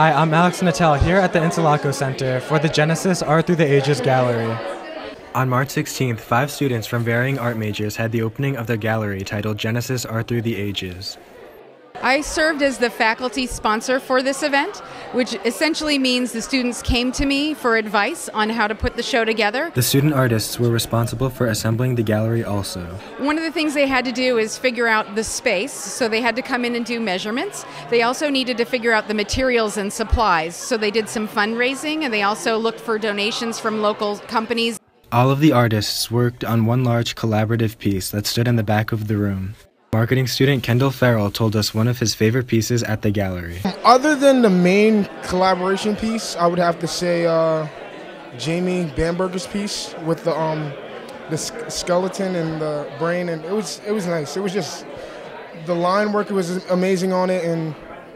Hi, I'm Alex Knittel here at the Insalaco Center for the Genesis Art Through the Ages Gallery. On March 16th, five students from varying art majors had the opening of their gallery titled Genesis Art Through the Ages. I served as the faculty sponsor for this event, which essentially means the students came to me for advice on how to put the show together. The student artists were responsible for assembling the gallery also. One of the things they had to do is figure out the space, so they had to come in and do measurements. They also needed to figure out the materials and supplies, so they did some fundraising and they also looked for donations from local companies. All of the artists worked on one large collaborative piece that stood in the back of the room. Marketing student Kendall Farrell told us one of his favorite pieces at the gallery. Other than the main collaboration piece, I would have to say uh, Jamie Bamberger's piece with the um, the skeleton and the brain, and it was it was nice. It was just the line work was amazing on it, and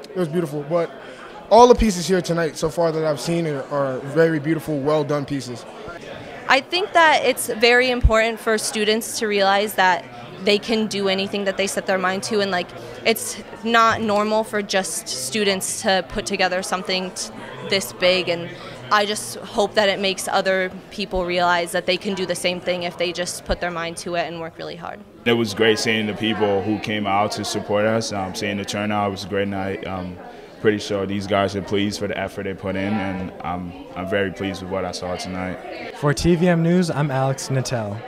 it was beautiful. But all the pieces here tonight so far that I've seen are very beautiful, well done pieces. I think that it's very important for students to realize that they can do anything that they set their mind to and like it's not normal for just students to put together something this big and I just hope that it makes other people realize that they can do the same thing if they just put their mind to it and work really hard. It was great seeing the people who came out to support us, um, seeing the turnout. It was a great night. Um, pretty sure these guys are pleased for the effort they put in, and I'm, I'm very pleased with what I saw tonight. For TVM News, I'm Alex Knittel.